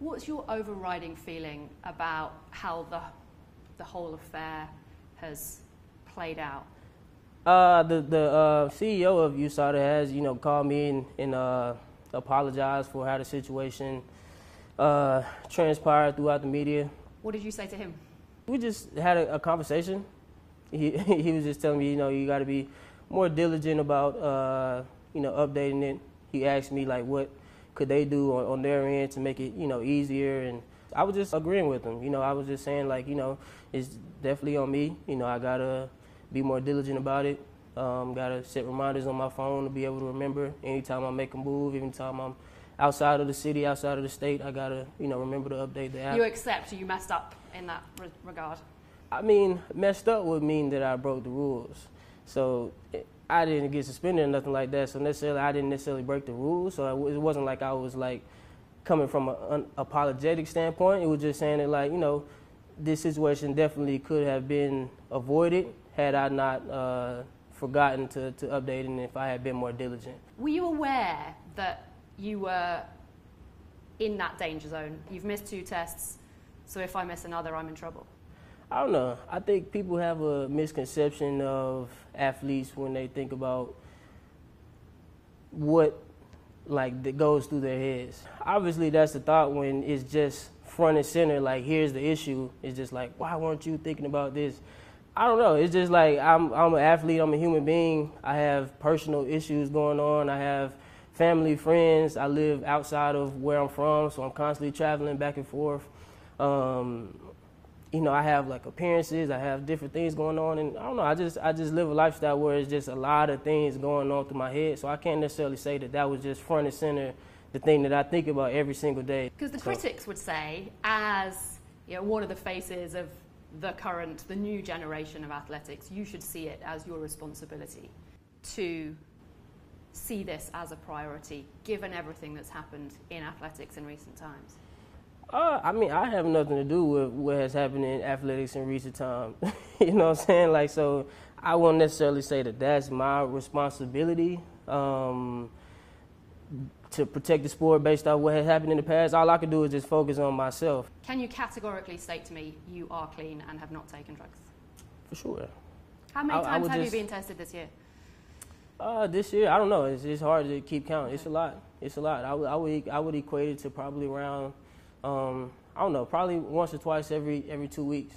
What's your overriding feeling about how the, the whole affair has played out? Uh, the the uh, CEO of USADA has you know called me and, and uh, apologized for how the situation uh, transpired throughout the media. What did you say to him? We just had a, a conversation. He he was just telling me you know you got to be more diligent about uh, you know updating it. He asked me like what could they do on, on their end to make it you know easier and I was just agreeing with them. You know, I was just saying like, you know, it's definitely on me. You know, I gotta be more diligent about it. Um, gotta set reminders on my phone to be able to remember anytime I make a move, even time I'm outside of the city, outside of the state. I gotta, you know, remember to update the app. You accept you messed up in that re- regard. I mean, messed up would mean that I broke the rules. So it, I didn't get suspended or nothing like that. So necessarily, I didn't necessarily break the rules. So it wasn't like I was like coming from an apologetic standpoint. It was just saying that, like, you know, this situation definitely could have been avoided had I not uh, forgotten to, to update and if I had been more diligent. Were you aware that you were in that danger zone? You've missed two tests, so if I miss another, I'm in trouble. I don't know. I think people have a misconception of athletes when they think about what like that goes through their heads. Obviously, that's the thought when it's just front and center. Like, here's the issue. It's just like, why weren't you thinking about this? I don't know. It's just like I'm I'm an athlete. I'm a human being. I have personal issues going on. I have family, friends. I live outside of where I'm from, so I'm constantly traveling back and forth. Um, you know, I have like appearances, I have different things going on, and I don't know. I just I just live a lifestyle where it's just a lot of things going on through my head, so I can't necessarily say that that was just front and center, the thing that I think about every single day. Because the So- critics would say, as you know, one of the faces of the current, the new generation of athletics, you should see it as your responsibility to see this as a priority, given everything that's happened in athletics in recent times. Uh, I mean, I have nothing to do with what has happened in athletics in recent time. you know what I'm saying? Like, so I won't necessarily say that that's my responsibility um, to protect the sport based on what has happened in the past. All I can do is just focus on myself, Can you categorically state to me you are clean and have not taken drugs? for sure. How many I- I times would have just- you been tested this year? Uh, this year, I don't know. It's, it's hard to keep count. It's a lot. It's a lot. I would, I would, I would equate it to probably around, um, I don't know, probably once or twice every every two weeks.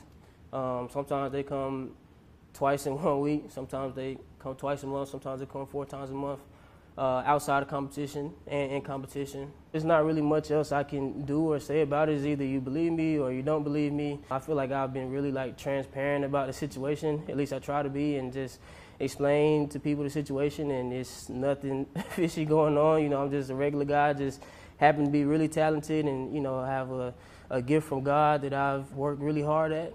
Um, sometimes they come twice in one week. Sometimes they come twice a month. Sometimes they come four times a month. Uh, outside of competition and in competition, there's not really much else I can do or say about it. It's either you believe me or you don't believe me. I feel like I've been really like transparent about the situation. At least I try to be, and just explain to people the situation and it's nothing fishy going on. You know, I'm just a regular guy, just happen to be really talented and, you know, have a, a gift from God that I've worked really hard at.